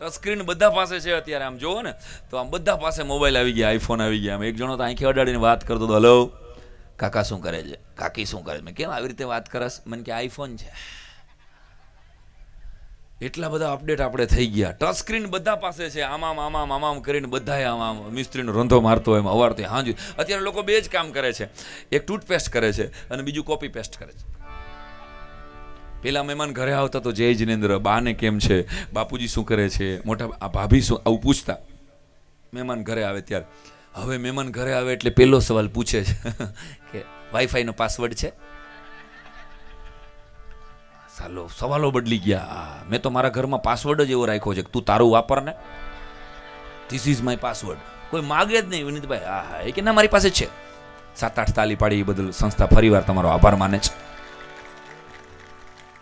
Touch screen બધા પાસે છે અત્યારે, આમ જુઓ ને, તો આમ બધા પાસે મોબાઈલ આવી ગયા આઈફોન આવી ગયા એક જણો તો આંખે અડાડીને વાત કરતો હતો હલો કાકા શું કરે છે? કાકી શું કરે મેં કેમ આવી રીતે વાત કરસ? મને કે આઈફોન છે. એટલા બધા અપડેટ આપણે થઈ ગયા. ટચ સ્ક્રીન બધા પાસે છે. આમામ આમામ આમામ કરીને બધાએ આમામ આમ મિસ્ત્રીનો રંધો મારતો હોય, એમ અવારતો હા અત્યારે લોકો બે જ કામ કરે છે. એક ટૂથપેસ્ટ કરે છે અને બીજું કોપી પેસ્ટ કરે છે. પેલા મહેમાન ઘરે આવતા તો જય જિનેન્દ્ર, બાને કેમ છે? બાપુજી શું કરે છે? મોટા આ ભાભી શું, આવું પૂછતા. મહેમાન ઘરે આવે ત્યારે. હવે મહેમાન ઘરે આવે એટલે પહેલો સવાલ પૂછે છે કે વાઈફાઈનો પાસવર્ડ છે? સાલો, સવાલો બદલી ગયા. મેં તો મારા ઘરમાં પાસવર્ડ જ એવો રાખ્યો છે કે તું તારું વાપર ને. ધીસ ઇઝ માય પાસવર્ડ કોઈ માગે જ નહીં, વિનીતભાઈ. હા હા, એ કે ના, મારી પાસે છે. સાત આઠ તાલી પાડી એ બદલ સંસ્થા ફરીવાર તમારો આભાર માને છે.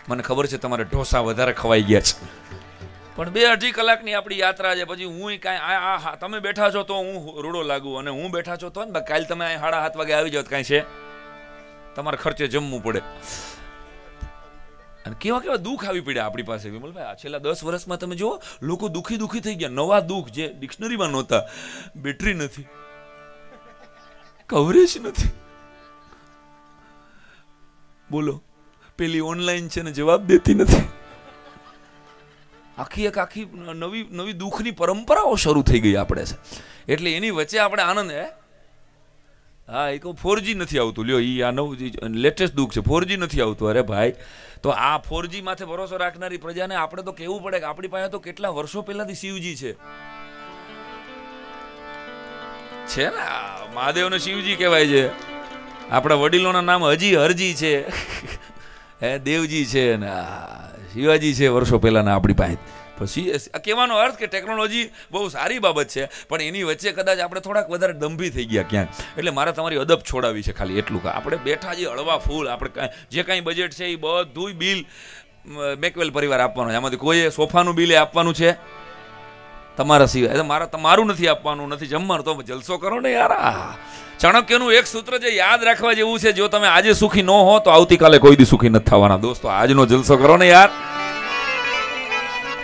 મને ખબર છે તમારે ઢોસા વધારે ખવાઈ ગયા છે. પણ બે અઢી કલાકની આપણી યાત્રા છે પછી હું કાંઈ આ આ હા, તમે બેઠા છો તો હું રૂડો લાગુ અને હું બેઠા છો તો ને કાલ તમે અહીં સાડા સાત વાગે આવી જાઓ કાંઈ છે. તમારે ખર્ચે જમવું પડે. અને કેવા કેવા દુઃખ આવી પડ્યા આપણી પાસે વિમલભાઈ. આ છેલ્લા દસ વર્ષમાં તમે જુઓ લોકો દુઃખી દુઃખી થઈ ગયા. નવા દુઃખ જે ડિક્શનરીમાં નહોતા. બેટરી નથી. કવરેજ નથી. બોલો. પેલી ઓનલાઈન છે ને જવાબ દેતી નથી. આખી એક આખી નવી નવી દુઃખની પરંપરાઓ શરૂ થઈ ગઈ આપણે છે. એટલે એની વચ્ચે આપણે આનંદ, હે? હા, એ કહું ફોરજી નથી આવતું. લ્યો એ આ નવું લેટેસ્ટ દુઃખ છે. ફોરજી નથી આવતું, અરે ભાઈ. તો આ ફોરજી માથે ભરોસો રાખનારી પ્રજાને આપણે તો કહેવું પડે કે આપણી પાસે તો કેટલા વર્ષો પહેલાથી શિવજી છે. છે ને મહાદેવને શિવજી કહેવાય છે. આપણા વડીલોના નામ હજી હરજી છે. હે, દેવજી છે ને શિવાજી છે વર્ષો પહેલાના આપણી પાસે. પછી કહેવાનો અર્થ કે ટેકનોલોજી બહુ સારી બાબત છે, પણ એની વચ્ચે કદાચ આપણે થોડાક વધારે દંભી થઈ ગયા ક્યાંક. એટલે મારે તમારી અદબ છોડાવી છે ખાલી એટલું કે આપણે બેઠા જે હળવા ફૂલ, આપણે જે કાંઈ બજેટ છે એ બધું બિલ મેકવેલ પરિવાર આપવાનું છે. આમાંથી કોઈએ સોફાનું બિલ એ આપવાનું છે? તમારા સિવાય. એટલે મારા તમારું નથી આપવાનું, નથી જમવાનું. તો જલસો કરો ને યાર. ચાણક્યનું એક સૂત્ર જે યાદ રાખવા જેવું છે, જો તમે આજે સુખી ન હો, તો આવતીકાલે કોઈ દી સુખી નથી થવાના. દોસ્તો, આજનો જલસો કરો ને યાર.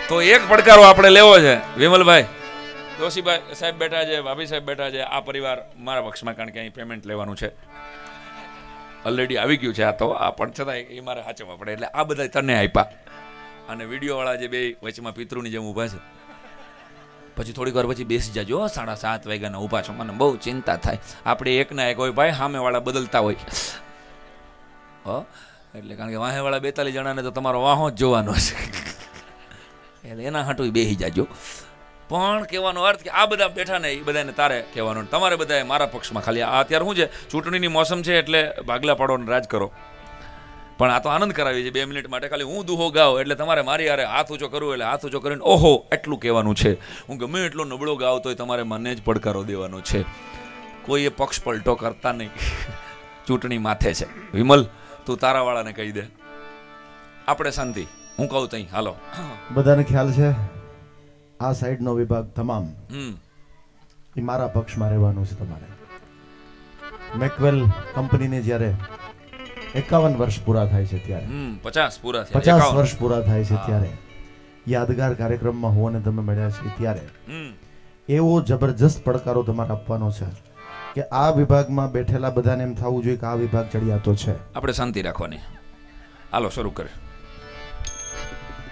તો એક પડકારો આપણે લેવો છે. વિમલભાઈ, દોશીભાઈ સાહેબ બેઠા છે, ભાભી સાહેબ બેઠા છે. આ પરિવાર મારા પક્ષમાં કારણ કે અહીં પેમેન્ટ લેવાનું છે. ઓલરેડી આવી ગયું છે આ તો. આ પણ છતાં એ મારે સાચવવા પડે. એટલે આ બધા તને આપ્યા. અને વિડીયોવાળા જે બે વચમાં પિતૃની જેમ ઊભા છે. પછી થોડીક વાર પછી બેસી જાજો સાડા સાત વાગ્યાના ઊભા છો મને બહુ ચિંતા થાય. આપણે એકના એક હોય, ભાઈ, સામેવાળા બદલતા હોય. હો, એટલે કારણ કે વાહેવાળા બેતાલીસ જણાને તો તમારો વાહો જ જોવાનો છે. એટલે એના હાટું બેસી જાજો. પણ કહેવાનો અર્થ કે આ બધા બેઠા ને એ બધાને તારે કહેવાનું તમારે બધાએ મારા પક્ષમાં ખાલી આ અત્યારે શું છે? ચૂંટણીની મોસમ છે એટલે ભાગલા પાડો અને રાજ કરો. પણ આ તો આનંદ કરાવી છે બે મિનિટ માટે. ખાલી હું દુહો ગાઉં એટલે તમારે મારી યારે હાથ ઊંચો કરવો એટલે હાથ ઊંચો કરીને ઓહો એટલું કહેવાનું છે. હું ગમે એટલો નબળો ગાવ તોય તમારે મને જ પડકારો દેવાનો છે. કોઈએ પક્ષ પલટો કરતા નહીં. ચૂંટણી માથે છે. વિમલ તું તારાવાળાને કહી દે. આપણે શાંતિ. હું કહું તઈ. હાલો. બધાને ખ્યાલ છે? આ સાઈડનો વિભાગ તમામ. એ મારા પક્ષમાં રહેવાનું છે તમારે. મેકવેલ કંપનીને જ્યારે એકાવન વર્ષ પૂરા થાય છે ત્યારે. પચાસ પૂરા પચાસ વર્ષ પૂરા થાય છે ત્યારે. યાદગાર કાર્યક્રમમાં હું અને તમે મળ્યા છે ત્યારે. એવો જબરજસ્ત પડકારો તમારે આપવાનો છે કે આ વિભાગમાં બેઠેલા બધાને એમ થવું જોઈએ કે આ વિભાગ ચડિયાતો છે. આપણે શાંતિ રાખવાની. હાલો શરૂ કર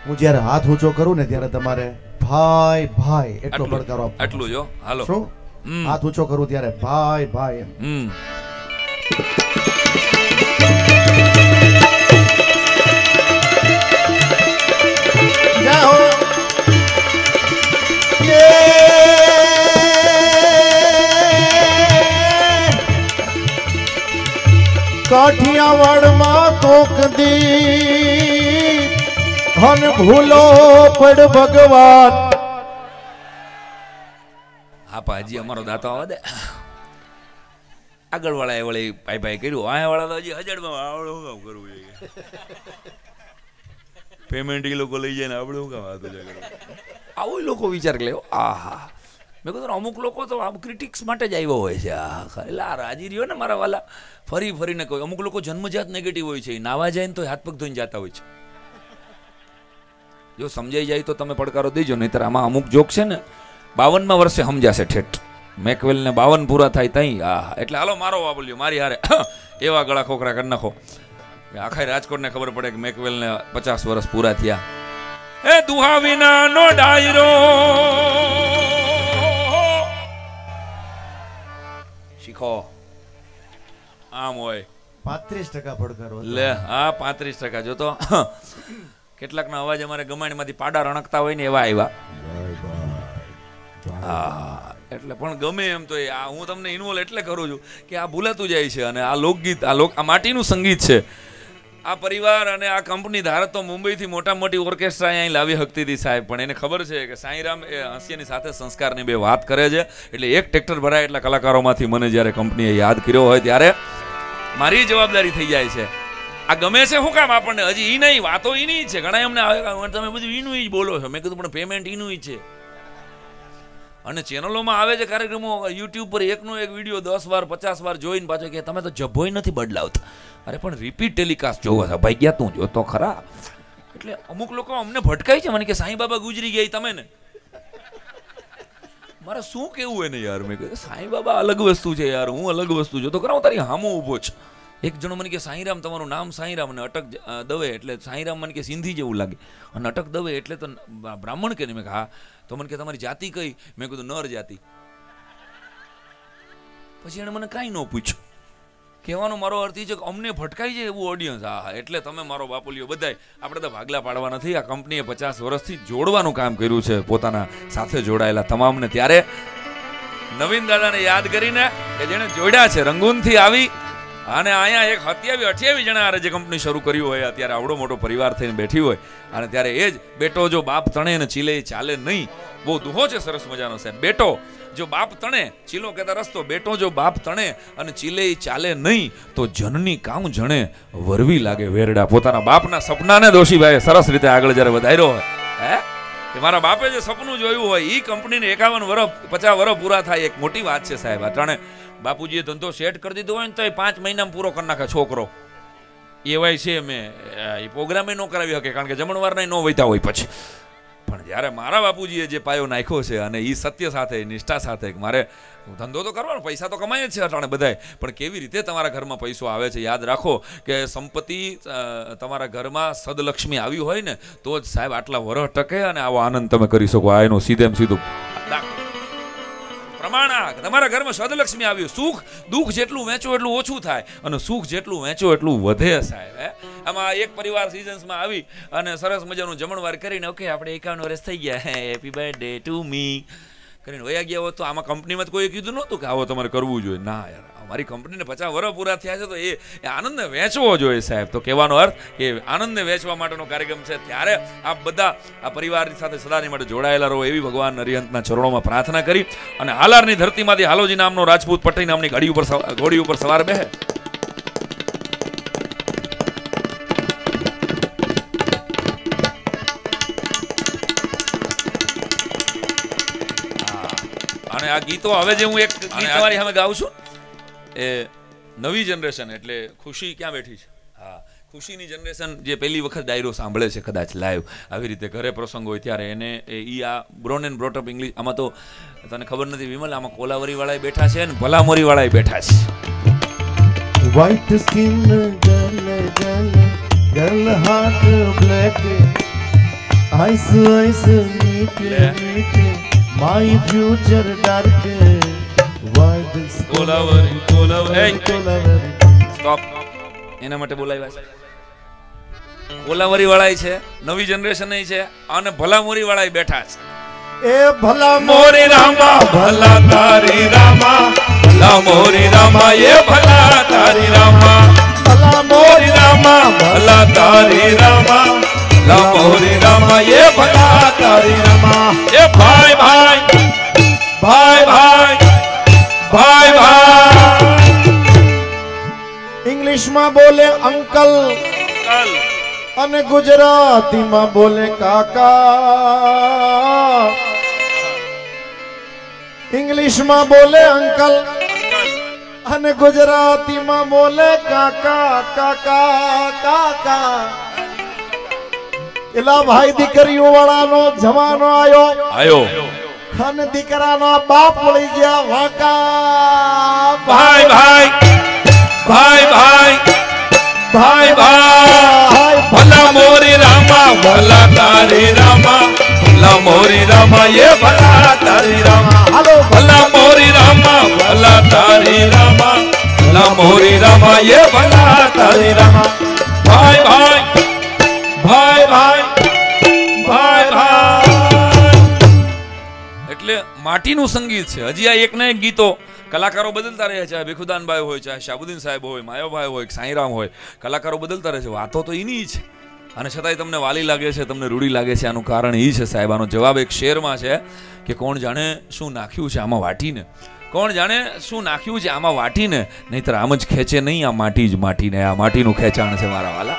હું જ્યારે હાથ ઊંચો કરું ને ત્યારે તમારે ભાઈ ભાઈ એટલો પડકારો આટલું જો હાલો. હાથ ઊંચો કરું ત્યારે ભાઈ ભાઈ એમ. કાઠિયાવાડમાં કોક દી હન ભૂલો પડ ભગવાન. હા પાજી અમારો દાતો આવવા દે. આગળ વાળા એ વળી ભાઈ ભાઈ કર્યું. આ વાળા તો હજી હજારમાં આવડે કામ કરવું જોઈએ પેમેન્ટ એ લોકો લઈ જાય ને આપણે શું કામ તો આવું લોકો વિચાર લે આહા. મેં કીધું અમુક લોકો તો આમ ક્રિટિક્સ માટે જ આવ્યો હોય છે. આ એટલે આ રાજી રહ્યો ને મારા વાલા, ફરી, ફરીને કહ્યું, અમુક લોકો જન્મજાત નેગેટિવ હોય છે નાવા જાય ને તો હાથ પગ ધોઈને જતા હોય છે. જો સમજાઈ જાય તો તમે પડકારો દેજો, નહીતર આમાં અમુક જોક છે ને, બાવનમાં વર્ષે સમજાશે ઠેઠ. મેકવેલને બાવન પૂરા થાય તઈ આ એટલે હાલો, મારો વાબલ્યો મારી હારે. એવા ગળા ખોખરા કરી નાખો. આખા રાજકોટને ખબર પડે કે મેકવેલને પચાસ વર્ષ પૂરા થયા. એ દુહા વિનાનો ડાયરો. શીખો. આમ હોય. પાંત્રીસ ટકા પડકારો લે હા પાંત્રીસ ટકા. જો તો કેટલાકના અવાજ અમારે ગમાણીમાંથી પાડા રણકતા હોય ને એવા આવ્યા હા એટલે પણ ગમે એમ તો આ હું તમને ઇન્વોલ્વ એટલે કરું છું કે આ ભૂલાતું જાય છે અને આ લોકગીત આ લોક આ માટીનું સંગીત છે. આ પરિવાર અને આ કંપની ધારત તો મુંબઈથી મોટા મોટી ઓર્કેસ્ટ્રા અહીં લાવી શકતી હતી સાહેબ. પણ એને ખબર છે કે સાંઈરામ એ હાસ્યની સાથે સંસ્કારની બે વાત કરે છે. એટલે એક ટ્રેક્ટર ભરાય એટલા કલાકારોમાંથી મને જ્યારે કંપનીએ યાદ કર્યો હોય ત્યારે મારી જવાબદારી થઈ જાય છે. આ ગમે છે શું કામ આપણને, હજી ઈ નહીં, વાતો ઈ નહીં છે. ઘણા એમને તમે બધું એનું જ બોલો છો. મેં કીધું પણ પેમેન્ટ ઈનું જ છે. અને ચેનલોમાં આવે છે કાર્યક્રમો યુટ્યુબ પર એકનો એક વીડિયો દસ વાર, પચાસ વાર જોઈને પાછો કે તમે તો જભોય નથી બદલાવતા. અરે પણ રિપીટ ટેલિકાસ્ટ જોવો છો. ભાઈ ગયા તું જોતો ખરા? એટલે અમુક લોકો અમને ભટકાય છે. મને કે સાંઈ બાબા ગુજરી ગયા તમે ને. મારે શું કેવું એને યાર? મેં કહ્યું સાંઈ બાબા અલગ વસ્તુ છે યાર. હું અલગ વસ્તુ છું તો ખરા. હું તારી હામો ઊભો છું. એક જણો મને કે સાંઈરામ, તમારું નામ સાંઈરામ અને અટક દવે એટલે સાંઈરામ મને કે સિંધી જેવું લાગે. અને અટક દવે એટલે તો બ્રાહ્મણ કે ને, મેં કહા તો મને કે તમારી જાતિ કઈ? મેં કીધું, નર જાતિ. પછી એણે મને કાંઈ ન પૂછ્યું. કહેવાનો મારો અર્થ એ છે કે, અમને ભટકાઈ જાય એવું ઓડિયન્સ હા એટલે તમે મારો બાપુલીઓ બધાય, આપણે તો ભાગલા પાડવા નથી. આ કંપનીએ પચાસ વર્ષથી જોડવાનું કામ કર્યું છે, પોતાના સાથે જોડાયેલા તમામને. ત્યારે નવીન દાદાને યાદ કરીને, કે જેણે જોડ્યા છે, રંગૂનથી આવી અને અહીંયા એક સત્યાવી અઠ્યાવીસ જણા હારે જે કંપની શરૂ કર્યું હોય, અત્યારે આવડો મોટો પરિવાર થઈને બેઠી હોય. અને ત્યારે એ જ બેટો જો બાપ તણે ને ચીલે ચાલે નહીં. બહુ દુહો છે, સરસ મજાનો સાહેબ. બેટો જો બાપ તણે, ચીલો કહેતા રસ્તો, બેટો જો બાપ તણે અને ચીલે ચાલે નહીં, તો જનની કામ જણે વરવી લાગે વેરડા. પોતાના બાપના સપનાને દોશીભાઈએ સરસ રીતે આગળ જ્યારે વધાર્યો હોય, હે? કે મારા બાપે જે સપનું જોયું હોય એ કંપનીને એકાવન વર્ષ પચાસ વર્ષ પૂરા થાય, એક મોટી વાત છે સાહેબ. અટાણે બાપુજીએ ધંધો સેટ કરી દીધો હોય ને તો એ પાંચ મહિનામાં પૂરો કરી નાખે છોકરો. એવાય છે મેં એ પ્રોગ્રામે ન કરાવી શકે કારણ કે જમણવારના ન વહીતા હોય પછી. પણ જ્યારે મારા બાપુજીએ જે પાયો નાખ્યો છે અને એ સત્ય સાથે નિષ્ઠા સાથે મારે ધંધો તો કરવાનો, પૈસા તો કમાય જ છે અટાણે બધાય. પણ કેવી રીતે તમારા ઘરમાં પૈસો આવે છે યાદ રાખો કે સંપત્તિ તમારા ઘરમાં સદલક્ષ્મી આવી હોય ને, તો જ સાહેબ આટલા વરહ ટકે અને આવો આનંદ તમે કરી શકો. આ એનું સીધેમ સીધું. દાખલો. પ્રમાણા તમારા ઘરમાં સદલક્ષ્મી આવ્યું. સુખ, દુઃખ જેટલું વેચો એટલું ઓછું થાય. અને સુખ જેટલું વેચો એટલું વધે સાહેબ આમાં એક પરિવાર સિઝન્સમાં આવી અને સરસ મજાનું જમણવાર કરીને ઓકે આપણે એકાવન વર્ષ થઈ ગયા. હેપી બર્થડે ટુ મી કરીને વયા ગયા હોત તો આમાં કંપનીમાં કોઈ કીધું નહોતું કે આવો તમારે કરવું જોઈએ. ના યાર, અમારી કંપનીને પચાસ વર્ષ પૂરા થયા છે તો એ એ આનંદને વેચવો જોઈએ સાહેબ. તો કહેવાનો અર્થ કે આનંદને વેચવા માટેનો કાર્યક્રમ છે. ત્યારે આપ બધા આ પરિવારની સાથે સદાની માટે જોડાયેલા રહો એવી ભગવાન અરિહંતના ચરણોમાં પ્રાર્થના કરી અને હાલારની ધરતીમાંથી હાલોજી નામનો રાજપૂત પટેલ નામની ગાડી ઉપર ઘોડી ઉપર સવાર બેહે. આ ગીતો હવે જે હું એક ગીત તમારી સામે ગાઉં છું એ નવી જનરેશન એટલે ખુશી ક્યાં બેઠી છે? હા ખુશીની જનરેશન જે પહેલી વખત ડાયરો સાંભળે છે કદાચ લાઈવ આવી રીતે ઘરે પ્રસંગ હોય ત્યારે એને એ આ બ્રોન એન્ડ બ્રોટઅપ ઇંગ્લિશ આમાં તો તને ખબર નથી વિમલ આમાં કોલાવરી વાળા બેઠા છે અને ભલામોરી વાળા બેઠા છે. White skin girl girl girl heart black eyes eyes neat, neat. My future dark. White skin, Kolaveri Kolaveri Kolaveri. Stop એના માટે બોલાવ્યા છે. કોલાવરી વાળાય છે નવી જનરેશન છે અને ભલામોરી વાળાએ બેઠા છે. એ ભલા મોરી રામા ભલા તારી રામા ભલા મોરી રામા એ ભલા તારી રામા. ભલા મોરી રામા ભલા તારી રામા ભલા મોરી રામા એ ભલા તારી રામા. એ ભાઈ ભાઈ ભાઈ ભાઈ ભાઈ. ઇંગ્લિશમાં બોલે અંકલ અને ગુજરાતીમાં બોલે કાકા. ઇંગ્લિશમાં બોલે અંકલ અને ગુજરાતીમાં બોલે કાકા કાકા કાકા. એલા ભાઈ દીકરીઓ વાળાનો જમાનો આયો. આયો. અને દીકરાના બાપ વળી ગયા વાંકા ભાઈ ભાઈ ભાઈ ભાઈ ભાઈ ભાઈ ભલા મોરી રામા ભલા તારી રામા ભલા મોરી રામા એ ભલા તારી રામા હાલો ભલા મોરી રામા ભલા તારી રામા ભલા મોરી રામા એ ભલા તારી રામા ભાઈ ભાઈ ભાઈ માટીનું સંગીત છે. હજી આ એકના એક ગીતો કલાકારો બદલતા રહે ચાહે ભીખુદાનભાઈ હોય, ચાહે શાબુદ્દીન સાહેબ હોય, માયાભાઈ હોય, સાંઈરામ હોય, કલાકારો બદલતા રહે છે. વાતો તો એની છે. અને છતાંય તમને વાલી લાગે છે, તમને રૂડી લાગે છે, આનું કારણ એ છે સાહેબ. આનો જવાબ એક શેરમાં છે કે કોણ જાણે શું નાખ્યું છે આમાં વાટીને. કોણ જાણે શું નાખ્યું છે આમાં વાટીને. નહીતર આમ જ ખેંચે નહીં, આ માટી જ માટીને. આ માટીનું ખેંચાણ છે મારા વાલા.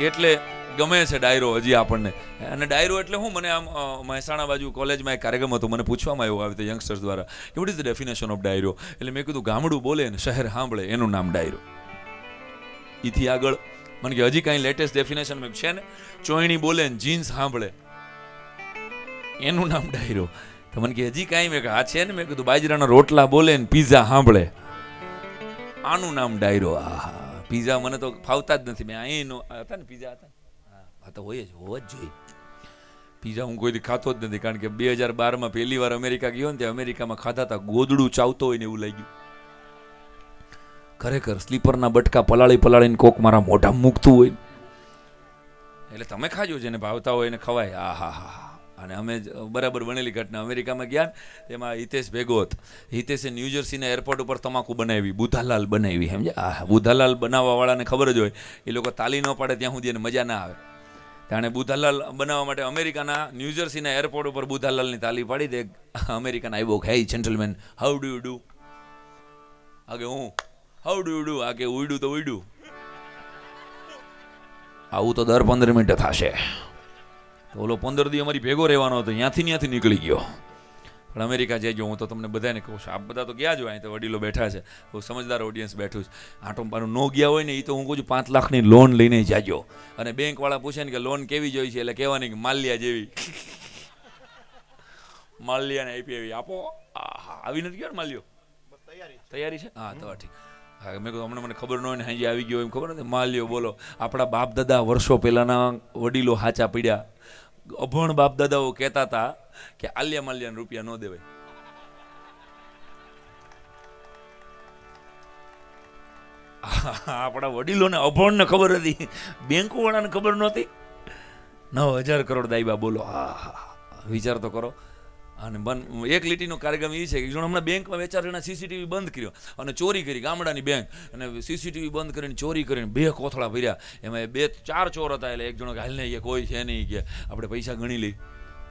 એટલે ગમે છે ડાયરો હજી આપણને. અને ડાયરો એટલે હું? મને આમ મહેસાણા બાજુ કોલેજમાં એક કાર્યક્રમ હતો, મને પૂછવામાં આવ્યો આવી રીતે યંગસ્ટર્સ દ્વારા કે વોટ ઇઝ ડેફિનેશન ઓફ ડાયરો? એટલે મેં કીધું, ગામડું બોલે ને શહેર સાંભળે, એનું નામ ડાયરો. એથી આગળ, મને કે હજી કાંઈ લેટેસ્ટ ડેફિનેશન મેં છે ને, ચોયણી બોલે ને જીન્સ સાંભળે, એનું નામ ડાયરો. તો મને કે હજી કાંઈ, મેં આ છે ને, મેં કીધું, બાજરાના રોટલા બોલે ને પીઝા સાંભળે. આનું નામ ડાયરો. આહા પીઝા મને તો ફાવતા જ નથી. મેં અહીં હતા ને પીઝા હતા ને? હા આ તો હોય જ, હોવા જ જોઈએ. પીઝા હું કોઈ ખાતો જ નથી, કારણ કે બે હજાર બારમાં પહેલી વાર અમેરિકા ગયો ને, ત્યાં અમેરિકામાં ખાધા હતા, ગોદડું ચાવતો હોય ને એવું લાગ્યું. ખરેખર સ્લીપરના બટકા પલાળી પલાળીને કોક મારા મોઢા મૂકતું હોય એટલે તમે ખાજો જેને ભાવતા હોય એને ખવાય. આ, હા હા અને અમે બરાબર બનેલી ઘટના અમેરિકામાં ગયા તેમાં હિતેશ ભેગો હતો. હિતેશે ન્યૂજર્સીના એરપોર્ટ ઉપર તમાકુ બનાવી, બુધાલાલ બનાવી સમજે આ, બુધાલાલ બનાવવાવાળાને ખબર જ હોય, એ લોકો તાલી ન પાડે ત્યાં સુધી એને મજા ના આવે. તાણે બુધાલાલ બનાવવા માટે અમેરિકાના ન્યૂજર્સીના એરપોર્ટ ઉપર બુધાલાલની તાલી પાડી દે. American આઈબો hey gentleman how do you do આગે હું હાઉ ડુ યુ ડુ આગે ઉડ્યું તો ઉડ્યું આવું તો દર પંદર મિનિટે થશે. ઓલો પંદર દી અમારી ભેગો રહેવાનો હતો, ત્યાંથી ત્યાંથી નીકળી ગયો. પણ અમેરિકા જઈ ગયો હું તો તમને બધાને કહું છું આપ બધા તો ગયા જ હોય અહીં તો વડીલો બેઠા છે બહુ સમજદાર ઓડિયન્સ બેઠું છે. આટો મારું નો ગયા હોય ને એ તો હું કહું છું પાંચ લાખની લોન લઈને જાજો. અને બેંકવાળા પૂછે ને કે લોન કેવી જોઈ છે? એટલે કહેવાની કે માલ્યા જેવી. માલ્યાને આપી એવી આપો. આહા, આવી નથી ગયો ને માલ્યો? તૈયારી છે. હા તો ઠીક. હા મેં કહ્યું હમણાં મને ખબર ન હોય ને હાજી આવી ગયો એમ ખબર નથી. માલ્યો બોલો આપણા બાપ દાદા વર્ષો પહેલાના વડીલો હાચા પીડ્યા. અભણ બાપ દાદાઓ કહેતા હતા કે આલિયા માલ્યાને રૂપિયા ન દેવાય. આપણા વડીલોને અભણને ખબર હતી. બેંકો વાળાને ખબર નહોતી. નવ હજાર કરોડ દાયબા બોલો. હા હા. વિચાર તો કરો. અને બન એક લીટીનો કાર્યક્રમ એ છે કે જો હમણાં બેંકમાં વેચાર જણા સીસીટીવી બંધ કર્યો અને ચોરી કરી ગામડાની બેંક. અને સીસીટીવી બંધ કરીને ચોરી કરીને બે કોથળા ભર્યા. એમાં બે, ચાર ચોર હતા એટલે એક જણો કે હાલને કે કોઈ છે નહીં કે. આપણે પૈસા ગણી લઈ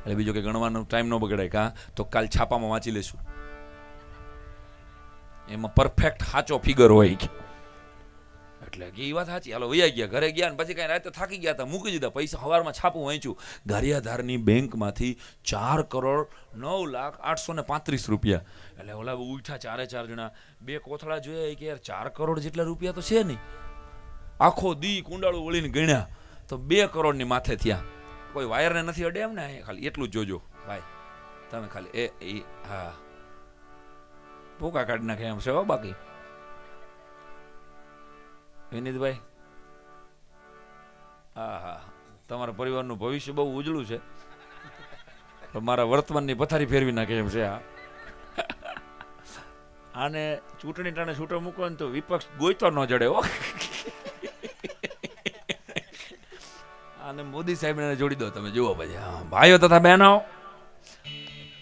એટલે બીજો કે ગણવાનો ટાઈમ ન બગડાય કાં તો કાલ છાપામાં વાંચી લેશું એમાં પરફેક્ટ સાચો ફિગર હોય કે. એટલે કે એ વાત સાચી. હાલો, વૈયા ગયા, ઘરે ગયા પછી કાંઈ રાતે થાકી ગયા હતા, મૂકી દીધા, પૈસા સવારમાં છાપું વાંચ્યું. ગારિયાધારની બેંકમાંથી ચાર કરોડ નવ લાખ આઠસો ને પાંત્રીસ રૂપિયા. એટલે ઓલા ઉઠ્યા ચારે ચાર જણા. બે કોથળા જોયા કે યાર ચાર કરોડ જેટલા રૂપિયા તો છે નહીં. આખો દી કુંડાળું વળીને ગણ્યા. તો બે કરોડની માથે થયા. કોઈ વાયરને નથી અડે એમ ને ખાલી એટલું જ જોજો. ભાઈ, તમે ખાલી એ હા. ભૂકા કાઢી નાખે એમ છે બાકી. વિનીતભાઈ? હા હા તમારા પરિવારનું ભવિષ્ય બહુ ઉજળું છે. પણ મારા વર્તમાનની પથારી ફેરવી નાખે એમ છે આ. આને ચૂંટણી ટાણે છૂટો મૂકો ને તો વિપક્ષ ગોઈતો ન જડે હો. અને મોદી સાહેબને જોડી દો તમે, જુઓ પછી. ભાઈઓ તથા બહેનો.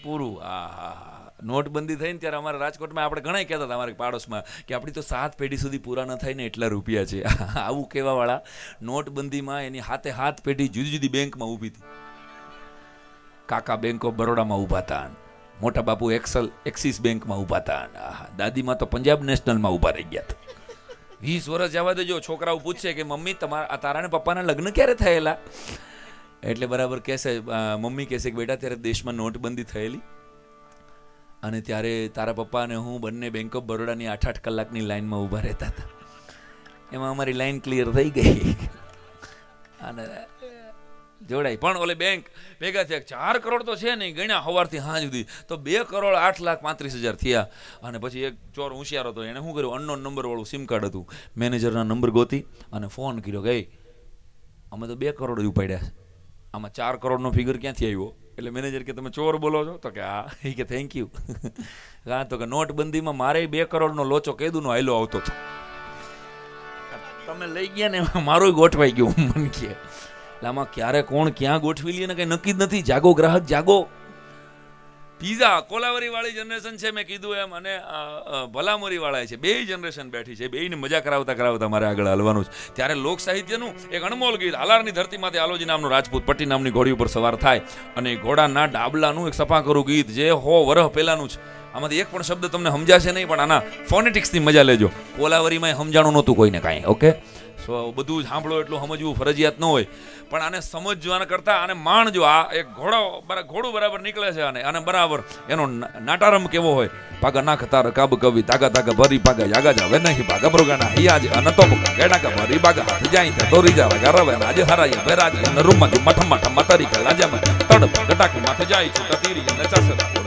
પૂરું. આ હા હા નોટબંધી થઈને ત્યારે અમારા રાજકોટમાં આપણે ઘણા કહેતા હતા અમારા પાડોશમાં કે આપણી તો સાત પેઢી સુધી પૂરા ન થાય ને એટલા રૂપિયા છે. આવું કહેવાવાળા નોટબંધીમાં એની હાથે હાથ પેઢી જુદી જુદી બેંકમાં ઊભી હતી. કાકા બેંક ઓફ બરોડામાં ઊભા હતા મોટા બાપુ એક્સલ એક્સિસ બેંકમાં ઊભા હતા દાદીમાં તો પંજાબ નેશનલમાં ઊભા રહી ગયા હતા. વીસ વર્ષ જવા દેજો, છોકરાઓ પૂછશે કે મમ્મી, તમારા, આ તારા ને પપ્પાના લગ્ન ક્યારે થયેલા? એટલે બરાબર કહેશે મમ્મી કહેશે કે બેટા, ત્યારે દેશમાં નોટબંધી થયેલી. અને ત્યારે તારા પપ્પા અને હું બંને બેંક ઓફ બરોડાની આઠ આઠ કલાકની લાઇનમાં ઊભા રહેતા હતા. એમાં અમારી લાઈન ક્લિયર થઈ ગઈ. અને જોડાય. પણ ઓલે બેંક ભેગા થયા. ચાર કરોડ તો છે નહીં. ગણ્યા સવારથી હા સુધી. તો બે કરોડ આઠ લાખ પાંત્રીસ હજાર થયા. અને પછી એક ચોર હોશિયાર હતો. એણે શું કર્યું? અનનોન નંબરવાળું સિમ કાર્ડ હતું. મેનેજરના નંબર ગોતી અને ફોન કર્યો ગઈ અમે તો બે કરોડ જ ઉપાડ્યા આમાં ચાર કરોડનો ફિગર ક્યાંથી આવ્યો? એટલે મેનેજર કે, તમે ચોર બોલો છો? તો કે, હા. એ કે થેન્ક યુ હા, તો કે, નોટબંધીમાં મારે બે કરોડનો લોચો કેદુનો હાયલો આવતો હતો. તમે લઈ ગયા ને મારું ગોઠવાઈ ગયું મન કે. આમાં ક્યારે કોણ ક્યાં ગોઠવી લે ને કંઈ નક્કી જ નથી. જાગો ગ્રાહક, જાગો. પીઝા કોલાવરી વાળી જનરેશન છે મેં કીધું એમ. અને અ, અ, વાળા છે. બે જનરેશન બેઠી છે. બેયને મજા કરાવતા કરાવતા મારે આગળ હાલવાનું છે. ત્યારે લોક સાહિત્યનું એક અણમોલ ગીત હાલારની ધરતીમાંથી આલોજી નામનો રાજપૂત પટ્ટી નામની ઘોડી ઉપર સવાર થાય અને ઘોડાના ડાબલાનું એક સફા કરું ગીત જે હો વરહ પહેલાનું છે. આમાંથી એક પણ શબ્દ તમને સમજાશે નહીં પણ આના ફોનેટિક્સની મજા લેજો. કોલાવરીમાં સમજાણું નહોતું કોઈને કાંઈ ઓકે? બધું સાંભળો એટલું સમજવું ફરજિયાત ન હોય. પણ આને સમજવાના કરતાં આને માણજો, આ એક ઘોડો ઘોડું બરાબર નીકળે છે અને અને બરાબર એનો નાટારમ કેવો હોય? પાગા નાખ તાર કાબ કવિ, તાગા તાગા ભરી પાગા જાગા જાવે નહીં પાગા પ્રોગાના હિયા જ અને તો પકા ગેડા કા ભરી બાગા હાથ જાય તે તોરી જાવે ગરવે રવે આજે હરાય બેરાજ અને રૂમમાં મઠ મઠ મતરી લાજા મે તડ ગટાક માથે જાય છે, તતીરી અને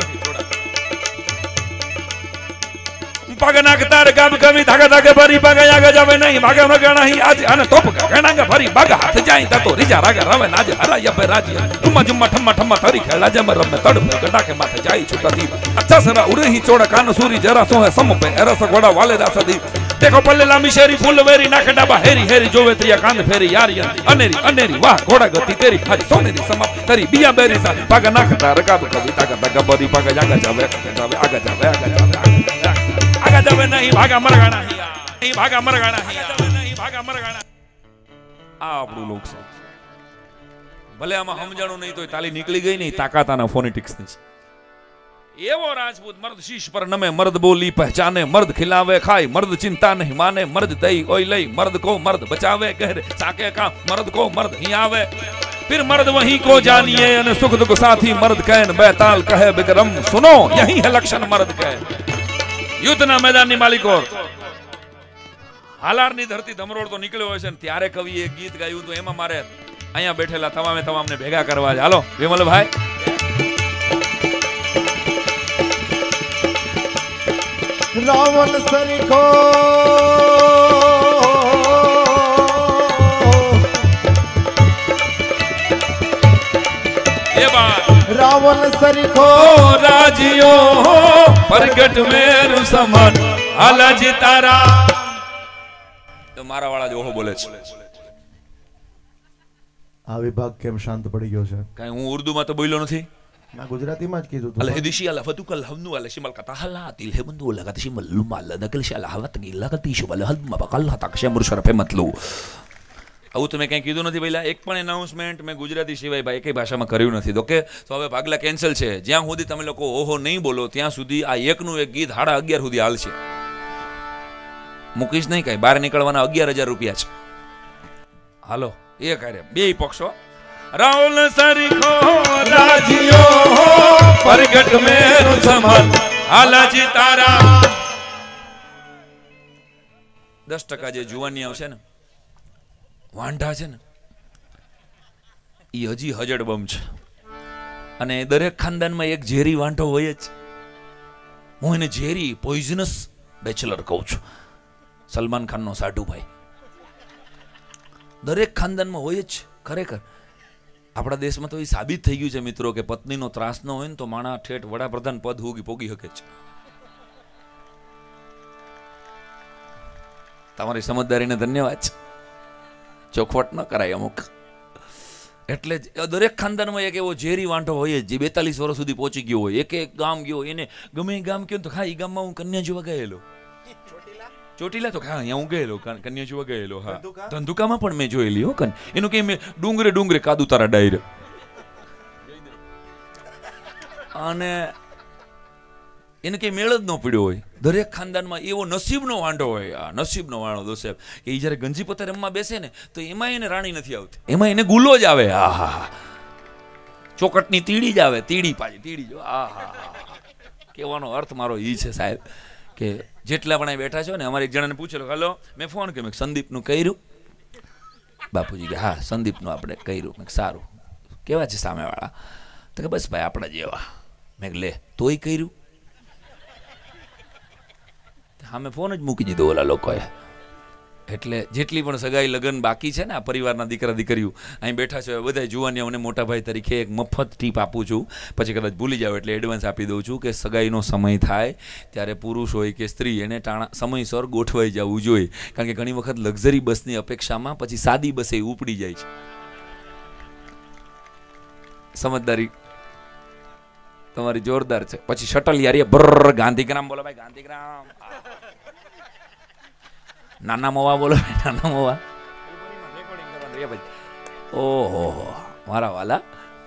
પાગા નાખ તાર કાબ કવિ ધાગા ધાગા ભરી પાગા જાગા જાવે નહીં ભાગા મગા નહીં આજે અને તોપ ગણાંગા ભરી બાગા હાથ જાય તા તો રીજા રાગા રવે નાજ હરાય બે રાજી જુમ્મા જુમ્મા ઠમ્મા ઠમ્મા તરી ખેલા જમ રમે તડ ગડાકે માથે જાય છૂટાથી અચ્છા સરા ઉડહી ચોડા કાન સૂરી જરા સોહે સમ પે એરસ ઘોડા વાલે દાસદી દેખો પલ્લે લાંબી શેરી ફૂલ વેરી નાખે ડાબા હેરી હેરી જોવે ત્રિયા કાંદ ફેરી યારી અનેરી અનેરી વાહ ઘોડા ગતિ તેરી હારી સોનેરી સમાપ તરી બિયા બેરી સા પાગા નાખતા રકાબ કવિ તાગા તાગા બરી પાગા જાગા જાવે જાવે આગા જાવે આગા જાવે આગા જાવે નહીં ભાગા મરગાણા હિયા નહીં ભાગા મરગાણા હિયા નહીં ભાગા મરગાણા આ આપણું લોક છે ભલે આમાં સમજાણું નહીં તો તાલી નીકળી ગઈ નહીં તાકાતાના ફોનેટિક્સ ની છે એવો રાજપૂત મર્દ શીશ પર નમે મર્દ બોલી પહેચાને મર્દ ખિલાવે ખાય મર્દ ચિંતા નહીં માને મર્દ દઈ ઓય લઈ મર્દ को मर्द बचावे गहरे चाके का मर्द को मर्द ही आवे फिर मर्द वहीं को जानिए અને સુખ દુઃખ સાથી મર્દ કહે ને બેતાલ કહે બિકરમ સુનો यही है लक्षण मर्द કહે યુદ્ધના મેદાનની માલિકો હાલારની ધરતી ધમરોડ તો નીકળ્યો હોય છે ને ત્યારે કવિએ ગીત ગાયું તો એમાં મારે અહીંયા બેઠેલા તમામે તમામને ભેગા કરવા છે. હાલો, વિમલભાઈ. રાવણ સરખો रावण सरिखो राजियो हो प्रगट मेरु समन આલાજી તારા તો મારા વાળા જ ઓહો બોલે છે આ વિભાગ કેમ શાંત પડી ગયો છે કઈ હું ઉર્દુમાં તો બોલ્યો નથી ના ગુજરાતીમાં જ કીધું હતું અલહેદિશી અલા ફતુકલ હમનુ અલા શિમલ કતાહલા તિલ હેબંદુ અલા કતશિમલ લુમા અલા નકલ શલા હવત ગિલા કતીશ વલ હદમ બકલ હતક શમર શરફે મતલુ આવું તમે કંઈ કીધું નથી પહેલાં. એક પણ એનાઉન્સમેન્ટ મેં ગુજરાતી સિવાય ભાઈ એકઈ ભાષામાં કર્યું નથી. ઓકે તો હવે ભાગલા કેન્સલ છે. જ્યાં સુધી તમે લોકો ઓહો નહીં બોલો, ત્યાં સુધી આ એકનું એક ગીત સાડા અગિયાર સુધી હાલશે. મૂકીશ નહીં કાંઈ? બહાર નીકળવાના અગિયાર હજાર રૂપિયા છે. હાલો, એ કાર્ય. બે પક્ષો. રાહુલ સરીખો રાજીઓ પ્રગટ મેરુ સમાન હાલાજી તારા. દસ ટકા જે જુવાની આવશે ને. વાંઢા છે ને એ હજી હજડબમ છે. અને દરેક ખાનદાનમાં એક ઝેરી વાંઢો હોય જ. હું એને ઝેરી, પોઈઝનસ બેચલર કહું છું. સલમાન ખાનનો સાઢુભાઈ દરેક ખાનદાનમાં હોય જ, ખરેખર. આપણા દેશમાં તો એ સાબિત થઈ ગયું છે મિત્રો કે પત્નીનો ત્રાસ ન હોય ને તો માણા ઠેઠ વડાપ્રધાન પદ હોગી પોગી શકે છે તમારી સમજદારીને ધન્યવાદ. છે ચોખવટ ન કરાય અમુક. એટલે દરેક ખાનદાનમાં એક એવો ઝેરી વાંઢો હોય જે બેતાલીસ વર્ષ સુધી પહોંચી ગયો હોય. એક એક ગામ ગયો એને ગમે ગામ ગયો તો હા એ ગામમાં હું કન્યા જોવા ગયેલો. ચોટીલા? તો હા અહીંયા હું ગયેલો કન- કન્યા જોવા ગયેલો હા. ધંધુકામાં પણ મેં જોયેલી હો કન. એનું કે મેં ડુંગરે ડુંગરે કાદુ તારા ડાયરે. અને એને કઈ મેળ જ ન પડ્યો હોય. દરેક ખાનદાનમાં એવો નસીબનો વાંઢો હોય. આ નસીબનો વાંઢો દોસે કે એ જ્યારે ગંજી પોતા રમવા બેસે ને, તો એમાં એને રાણી નથી આવતી. એમાં એને ગુલો જ આવે. આ હા ચોકટની તીડી જ આવે. તીડી પાછી, તીડી જો. આ હા કહેવાનો અર્થ મારો એ છે સાહેબ, કે જેટલા પણ બેઠા છો ને, અમારે એક જણાને પૂછેલો, હલો, મેં ફોન કર્યો. મેં સંદીપનું કર્યું? બાપુજી કે, હા, સંદીપનું આપણે કર્યું. મેં સારું. કેવા છે સામેવાળા? તો કે, બસ ભાઈ, આપણા જેવા. મેં લે, તોય કર્યું? સામે ફોન જ મૂકી દીધો, ઓલા લોકોએ. એટલે જેટલી પણ સગાઈ લગ્ન બાકી છે ને, આ પરિવારના દીકરા દીકરીઓ, અહીં બેઠા છો બધા જુવાનીઓને મોટા ભાઈ તરીકે એક મફત ટીપ આપું છું. પછી કદાચ ભૂલી જાવ એટલે એડવાન્સ આપી દઉં છું કે સગાઈનો સમય થાય ત્યારે પુરુષ હોય કે સ્ત્રી, એને ટાણા, સમયસર ગોઠવાઈ જવું જોઈએ. કારણ કે ઘણી વખત લક્ઝરી બસની અપેક્ષામાં પછી સાદી બસે ઉપડી જાય છે. સમજદારી, તમારી જોરદાર છે. પછી શટલ યારી બ્ર ગાંધીગ્રામ બોલો ભાઈ, ગાંધીગ્રામ. નાના મોવા બોલો નાના મોવા. ઓહો, મારા વાલા,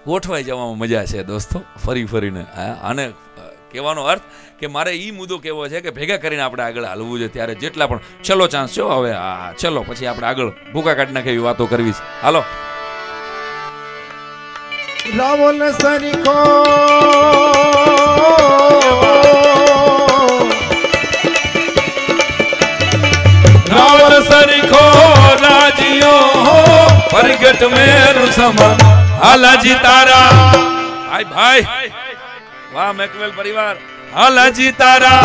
ગોઠવાઈ જવામાં મજા છે દોસ્તો, ફરી ફરીને અને કહેવાનો અર્થ કે મારે એ મુદ્દો કેવો છે કે ભેગા કરીને આપણે આગળ હાલવું છે ત્યારે જેટલા પણ છેલ્લો ચાન્સ છે હવે હા ચલો પછી આપણે આગળ ભૂકા કાઢી નાખે એવી વાતો કરવી છે. હાલો. રાવણ સરીખો. પ્રગટ મેરુ સમાન. હાલાજી તારા. ભાઈ ભાઈ. વાહ મેકવેલ પરિવાર. હાલાજી તારા.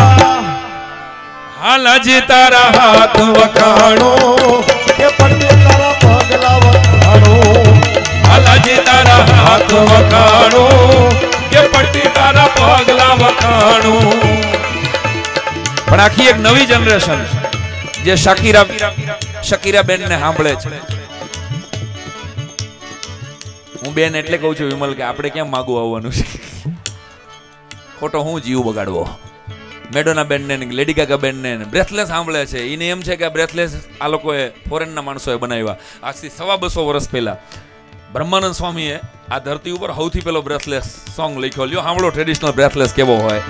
હાલાજી તારા હાથ વખાણો. કે પડે તારા પગલા વખાણો. હાલાજી તારા હાથ વખાણો. કે પટ્ટી તારા પગલા વખાણો. પણ આખી એક નવી જનરેશન જે શકીરા શકીરા બેન ને સાંભળે છે. હું બેન એટલે કહું છું વિમલ કે આપણે કેમ માગું આવવાનું છે? ખોટો હું જીવ બગાડવો? મેડોના બેનને લેડી ગાગા બેનને બ્રેથલેસ સાંભળે છે. એને એમ છે કે આ બ્રેથલેસ આ લોકોએ ફોરેનના માણસોએ બનાવ્યા. આજથી સવા બસો વર્ષ પહેલાં બ્રહ્માનંદ સ્વામીએ આ ધરતી ઉપર સૌથી પહેલો બ્રેથલેસ સોંગ લખ્યો. લ્યો, સાંભળો ટ્રેડિશનલ બ્રેથલેસ કેવો હોય.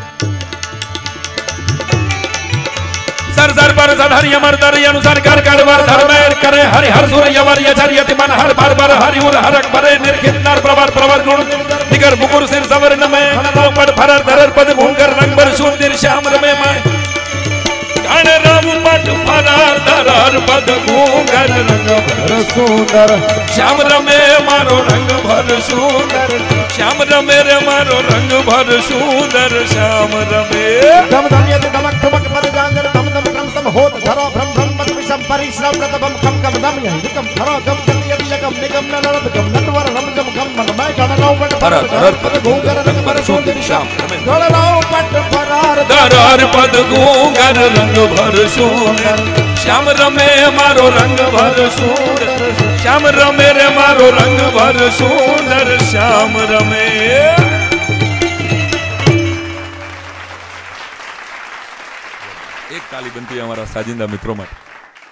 સર સર પર સર હરિ અમર દર અનુસાર કર કર વર ધર્મેર કરે હરિ હર સુર યવર યચર યતિ મન હર પર પર હરિ ઉર હરક ભરે નિર્ખિત નર પ્રવર પ્રવર ગુણ નિગર મુકુર સિર સવર નમે પર ફરર ધરર પદ ભૂંગર રંગ બર સુંદર શ્યામ રમે માય ગણ રામ પટ ફરર ધરર પદ ભૂંગર રંગ ભર સુંદર શ્યામ રમે મારો રંગ ભર સુંદર શ્યામ રમે રે મારો રંગ ભર સુંદર શ્યામ રમે ધમ ધમ ધમક ધમક પદ જાંગર ધમ ધમ ક્રમ સમ હોત ધરો ભ્રમ ભ્રમ પદ વિષમ પરિશ્રમ પ્રતભમ ખમ ખમ ધમ ય હિકમ ધરો ગમ ગમ યત યગમ નિગમ ન નરદ ગમ નટવર રમ જમ ખમ મન મય ગણ રાવ પટ ભરત, ભરત, પદ ભૂંગર રંગ પર સુંદર શ્યામ રમે. ગણ રાવ પટ ફરાર દરર પદ ગુંગર રંગ ભર સુંદર શ્યામ રમે મારો રંગ ભર સુંદર શ્યામ રમે રે મારો રંગ ભર સુંદર બનતી અમારા સાજિંદા મિત્રો માટે.